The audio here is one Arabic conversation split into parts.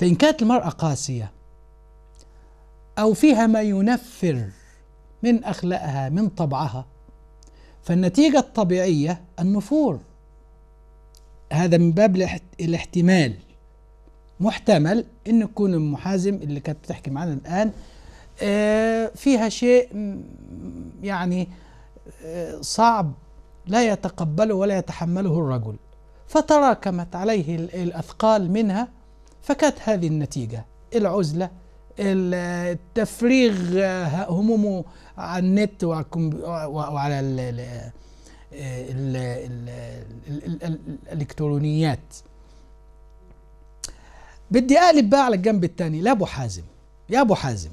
فإن كانت المرأة قاسية أو فيها ما ينفر من أخلاقها من طبعها فالنتيجة الطبيعية النفور. هذا من باب الاحتمال. محتمل إن يكون ام حازم اللي كانت بتحكي معنا الآن. آه، فيها شيء يعني آه، صعب. لا يتقبله ولا يتحمله الرجل. فتراكمت عليه الأثقال منها فكانت هذه النتيجة. العزلة التفريغ همومه على النت وعلى الإلكترونيات. بدي أقلب بقى على الجنب الثاني لابو حازم يا أبو حازم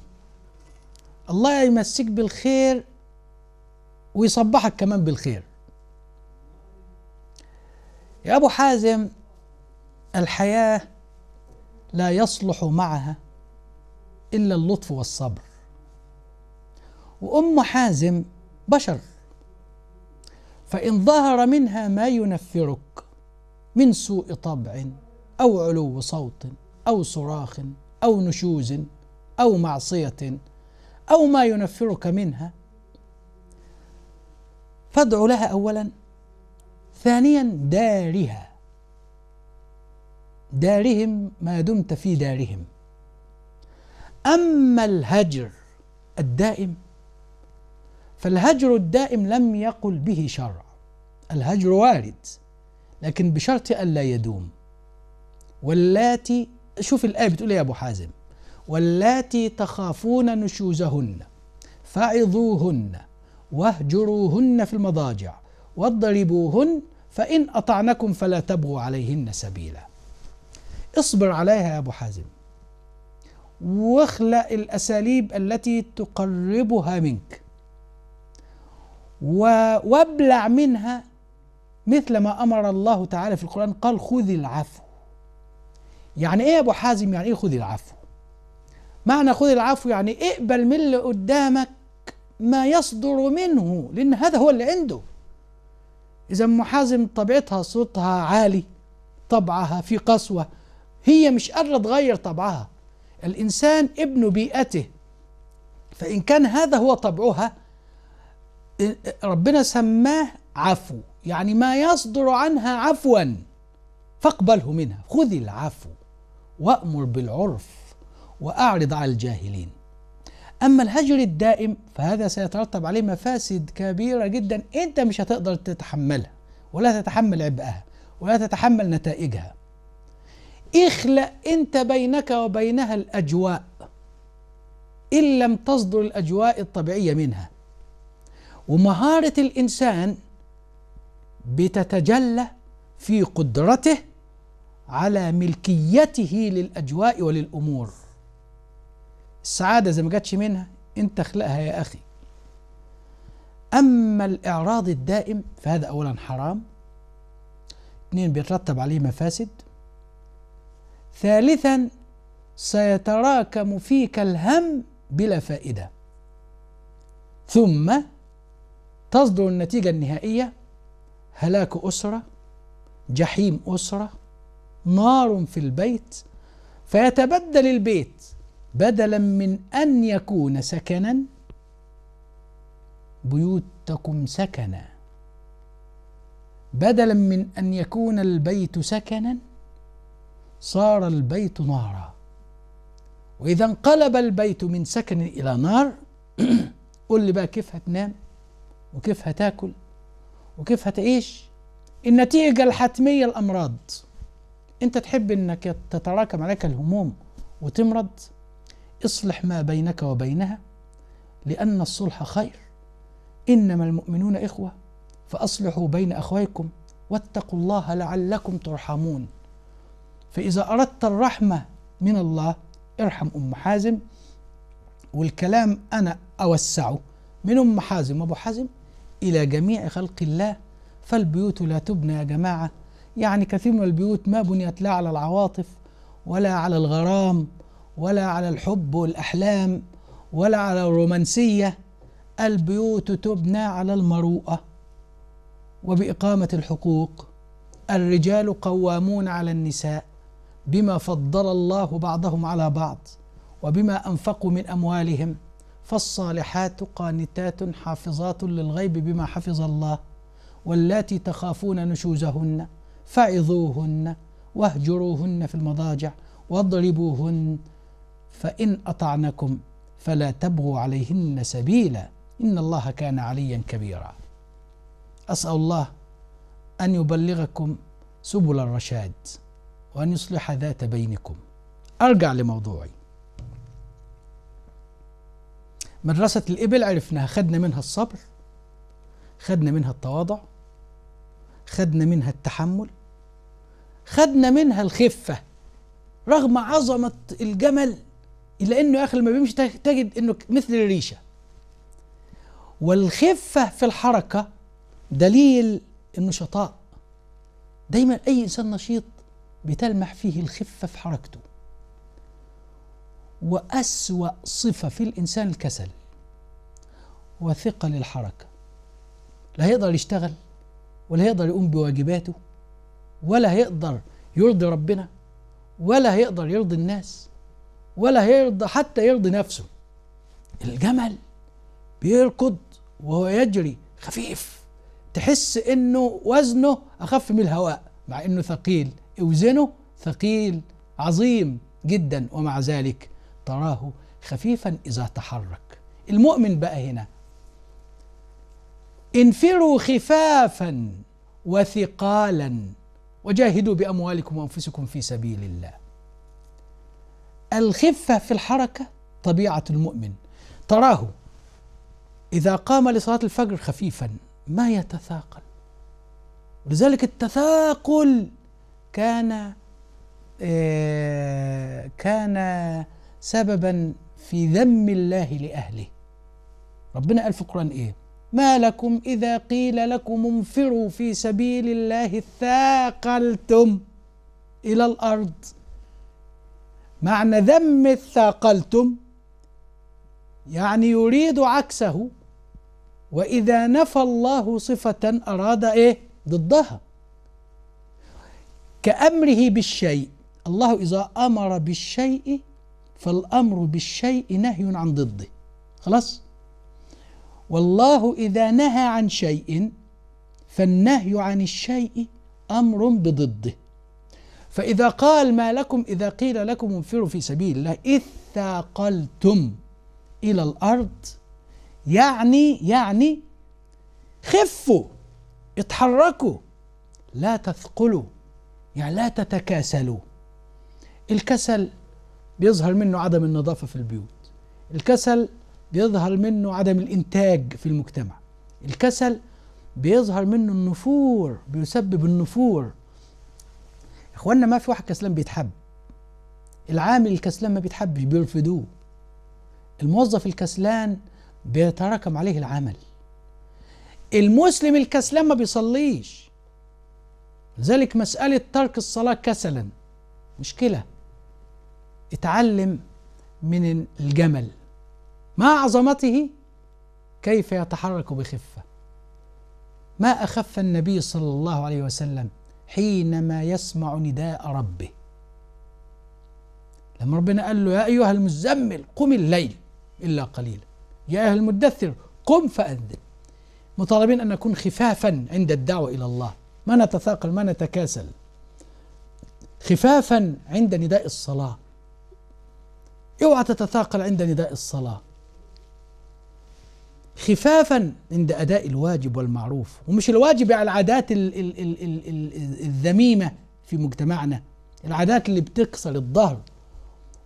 الله يمسك بالخير ويصبحك كمان بالخير. يا أبو حازم الحياة لا يصلح معها إلا اللطف والصبر. وأم حازم بشر فإن ظهر منها ما ينفرك من سوء طبع أو علو صوت أو صراخ أو نشوز أو معصية أو ما ينفرك منها. فادع لها اولا ثانيا دارها. دارهم ما دمت في دارهم. أما الهجر الدائم فالهجر الدائم لم يقل به شرع. الهجر وارد لكن بشرط الا يدوم. واللاتي شوف الآية بتقول يا أبو حازم؟ واللاتي تخافون نشوزهن فعظوهن واهجروهن في المضاجع واضربوهن فإن أطعنكم فلا تبغوا عليهن سبيلا. اصبر عليها يا أبو حازم. واخلق الأساليب التي تقربها منك. وابلع منها مثل ما أمر الله تعالى في القرآن قال خذ العفو. يعني إيه يا أبو حازم؟ يعني إيه خذ العفو؟ معنى خذ العفو يعني اقبل من اللي قدامك ما يصدر منه لأن هذا هو اللي عنده. إذا أم حازم طبيعتها صوتها عالي طبعها في قسوة هي مش قادرة تغير طبعها. الإنسان ابن بيئته. فإن كان هذا هو طبعها ربنا سماه عفو. يعني ما يصدر عنها عفوا فاقبله منها. خذ العفو وأمر بالعرف وأعرض على الجاهلين. أما الهجر الدائم فهذا سيترتب عليه مفاسد كبيرة جدا. أنت مش هتقدر تتحملها ولا تتحمل عبئها ولا تتحمل نتائجها. اخلق أنت بينك وبينها الأجواء إن لم تصدر الأجواء الطبيعية منها. ومهارة الإنسان بتتجلى في قدرته على ملكيته للأجواء وللأمور. السعادة إذا ما جاتش منها أنت اخلقها يا أخي. أما الإعراض الدائم فهذا أولا حرام. اثنين بيترتب عليه مفاسد. ثالثا سيتراكم فيك الهم بلا فائدة. ثم تصدر النتيجة النهائية هلاك أسرة جحيم أسرة نار في البيت. فيتبدل البيت بدلا من أن يكون سكنا بيوتكم سكنا. بدلا من أن يكون البيت سكنا صار البيت نارا. وإذا انقلب البيت من سكن إلى نار قل لي بقى كيف هتنام؟ وكيف هتاكل؟ وكيف هتعيش؟ النتيجة الحتمية الأمراض. أنت تحب أنك تتراكم عليك الهموم وتمرض؟ اصلح ما بينك وبينها لأن الصلح خير. إنما المؤمنون إخوة فأصلحوا بين أخويكم واتقوا الله لعلكم ترحمون. فإذا أردت الرحمة من الله ارحم أم حازم. والكلام أنا أوسعه من أم حازم وأبو حازم إلى جميع خلق الله. فالبيوت لا تبنى يا جماعة. يعني كثير من البيوت ما بنيت لا على العواطف ولا على الغرام ولا على الحب والأحلام ولا على الرومانسية. البيوت تبنى على المروءة وبإقامة الحقوق. الرجال قوامون على النساء. بما فضل الله بعضهم على بعض وبما أنفقوا من أموالهم فالصالحات قانتات حافظات للغيب بما حفظ الله واللاتي تخافون نشوزهن فعظوهن واهجروهن في المضاجع واضربوهن فإن أطعنكم فلا تبغوا عليهن سبيلا إن الله كان عليا كبيرا. أسأل الله أن يبلغكم سبل الرشاد. وأن يصلح ذات بينكم. أرجع لموضوعي. مدرسة الإبل عرفناها خدنا منها الصبر خدنا منها التواضع خدنا منها التحمل خدنا منها الخفة رغم عظمة الجمل إلا إنه يا أخي لما بيمشي تجد إنه مثل الريشة. والخفة في الحركة دليل النشطاء دايما أي إنسان نشيط بتلمح فيه الخفة في حركته. وأسوأ صفة في الإنسان الكسل وثقل الحركة لا هيقدر يشتغل ولا هيقدر يقوم بواجباته ولا هيقدر يرضي ربنا ولا هيقدر يرضي الناس ولا هيرضى حتى يرضي نفسه. الجمل بيركض وهو يجري خفيف. تحس إنه وزنه أخف من الهواء مع إنه ثقيل. اوزنه ثقيل عظيم جدا ومع ذلك تراه خفيفا إذا تحرك. المؤمن بقى هنا. انفروا خفافا وثقالا وجاهدوا بأموالكم وأنفسكم في سبيل الله. الخفة في الحركة طبيعة المؤمن. تراه إذا قام لصلاة الفجر خفيفا ما يتثاقل. لذلك التثاقل كان آه، كان سببا في ذم الله لأهله. ربنا قال في القرآن إيه؟ ما لكم إذا قيل لكم انفروا في سبيل الله ثاقلتم إلى الأرض. معنى ذم ثاقلتم يعني يريد عكسه وإذا نفى الله صفة أراد إيه؟ ضدها. كأمره بالشيء. الله إذا أمر بالشيء فالأمر بالشيء نهي عن ضده. خلاص؟ والله إذا نهى عن شيء فالنهي عن الشيء أمر بضده. فإذا قال ما لكم إذا قيل لكم انفروا في سبيل الله إذ ثاقلتم إلى الأرض يعني يعني خفوا اتحركوا لا تثقلوا. يعني لا تتكاسلوا. الكسل بيظهر منه عدم النظافة في البيوت. الكسل بيظهر منه عدم الإنتاج في المجتمع. الكسل بيظهر منه النفور بيسبب النفور. اخوانا ما في واحد كسلان بيتحب. العامل الكسلان ما بيتحبش بيرفضوه الموظف الكسلان بيتراكم عليه العمل. المسلم الكسلان ما بيصليش. لذلك مسألة ترك الصلاة كسلا. مشكلة. اتعلم من الجمل. مع عظمته؟ كيف يتحرك بخفة؟ ما أخف النبي صلى الله عليه وسلم حينما يسمع نداء ربه؟ لما ربنا قال له يا أيها المزمل قم الليل. إلا قليلا يا أيها المدثر قم فأذن. مطالبين أن نكون خفافا عند الدعوة إلى الله. ما نتثاقل ما نتكاسل. خفافا عند نداء الصلاة. اوعى تتثاقل عند نداء الصلاة. خفافا عند أداء الواجب والمعروف. ومش الواجب على العادات ال ال ال ال ال الذميمة في مجتمعنا. العادات اللي بتكسر الظهر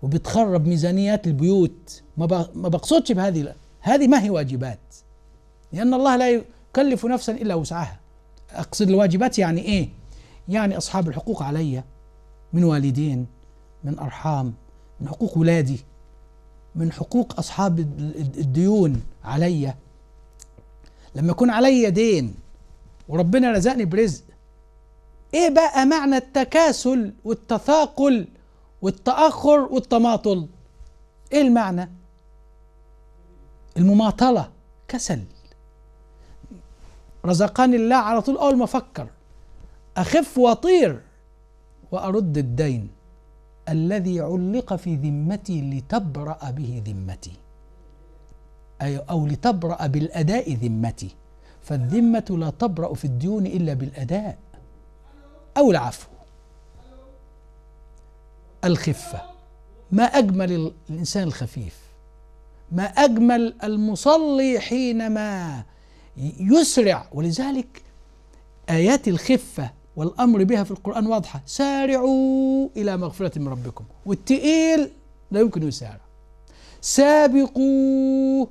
وبتخرب ميزانيات البيوت. ما ما بقصدش بهذه هذه ما هي واجبات. لأن الله لا يكلف نفسا إلا وسعها. أقصد الواجبات يعني إيه؟ يعني أصحاب الحقوق علي من والدين من أرحام من حقوق ولادي من حقوق أصحاب الديون علي. لما يكون علي دين وربنا رزقني برزق. إيه بقى معنى التكاسل والتثاقل والتأخر والتماطل؟ إيه المعنى؟ المماطلة كسل. رزقني الله على طول أول ما أفكر. أخف وأطير وأرد الدين الذي علق في ذمتي لتبرأ به ذمتي. أي أو لتبرأ بالأداء ذمتي. فالذمة لا تبرأ في الديون إلا بالأداء. أو العفو. الخفة. ما أجمل الإنسان الخفيف. ما أجمل المصلي حينما يسرع. ولذلك آيات الخفة والأمر بها في القرآن واضحة. سارعوا إلى مغفرة من ربكم. والتقيل لا يمكن يسارع. سابقوا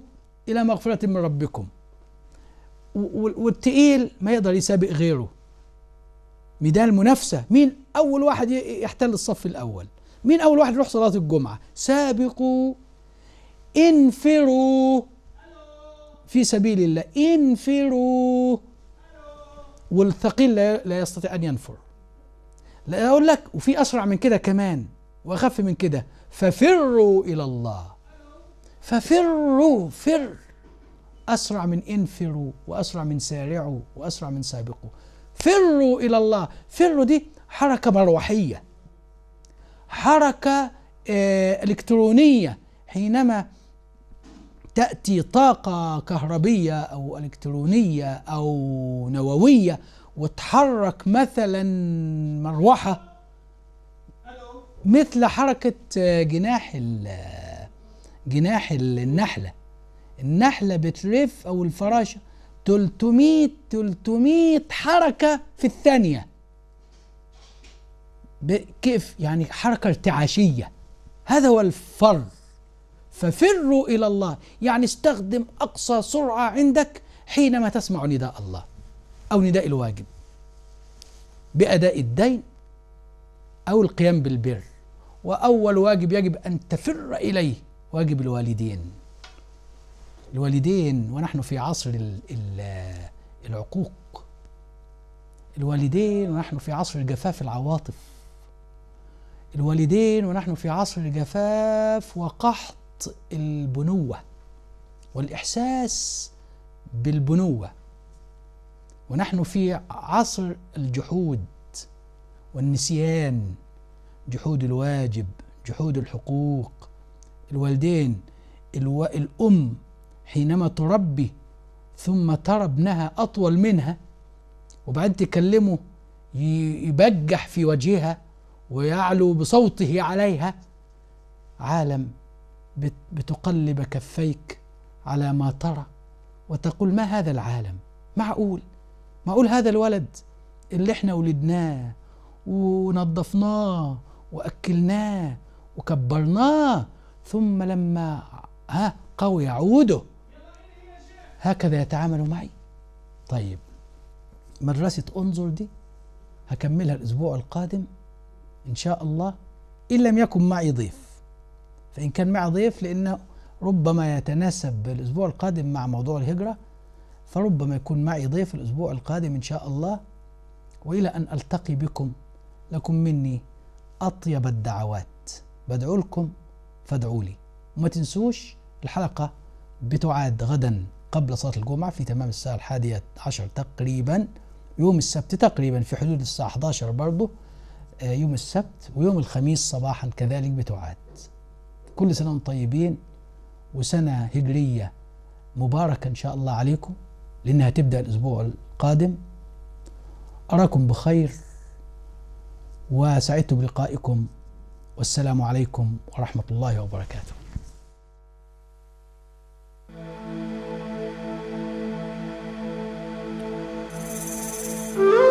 إلى مغفرة من ربكم. والتقيل ما يقدر يسابق غيره. ميدان المنافسة. مين أول واحد يحتل الصف الأول؟ مين أول واحد يروح صلاة الجمعة؟ سابقوا. انفروا. في سبيل الله. انفروا. والثقيل لا يستطيع أن ينفر. لا أقول لك وفي أسرع من كده كمان وأخف من كده. ففروا إلى الله. ففروا فر. أسرع من انفروا وأسرع من سارعوا وأسرع من سابقوا. فروا إلى الله. فروا دي حركة مروحية. حركة آه، إلكترونية. حينما تأتي طاقة كهربية أو إلكترونية أو نووية وتحرك مثلا مروحة. مثل حركة جناح جناح النحلة. النحلة بتلف أو الفراشة 300 300 حركة في الثانية. كيف؟ يعني حركة ارتعاشية. هذا هو الفر ففروا إلى الله. يعني استخدم أقصى سرعة عندك حينما تسمع نداء الله أو نداء الواجب بأداء الدين أو القيام بالبر. وأول واجب يجب أن تفر إليه واجب الوالدين. الوالدين ونحن في عصر العقوق. الوالدين ونحن في عصر الجفاف العواطف. الوالدين ونحن في عصر الجفاف وقحط البنوة والإحساس بالبنوة. ونحن في عصر الجحود والنسيان جحود الواجب جحود الحقوق. الوالدين ألو... الأم حينما تربي ثم ترى ابنها أطول منها وبعدين تكلمه يبجح في وجهها ويعلو بصوته عليها عالم بتقلب كفيك على ما ترى وتقول ما هذا العالم؟ معقول؟ معقول هذا الولد اللي إحنا ولدناه ونظفناه وأكلناه وكبرناه ثم لما ها قوي عوده هكذا يتعامل معي. طيب مدرسة أنظر دي هكملها الأسبوع القادم إن شاء الله إن لم يكن معي ضيف. فإن كان معي ضيف لأنه ربما يتناسب الأسبوع القادم مع موضوع الهجرة فربما يكون معي ضيف الأسبوع القادم إن شاء الله وإلى أن ألتقي بكم لكم مني أطيب الدعوات. بدعو لكم فادعوا لي. وما تنسوش الحلقة بتعاد غدا قبل صلاة الجمعة في تمام الساعة الحادية عشر تقريبا يوم السبت تقريبا في حدود الساعة 11 برضه آه، يوم السبت ويوم الخميس صباحا كذلك بتعاد. كل سنة وأنتم طيبين وسنة هجرية مباركة إن شاء الله عليكم لأنها تبدأ الأسبوع القادم أراكم بخير وسعدت بلقائكم والسلام عليكم ورحمة الله وبركاته Mm-hmm.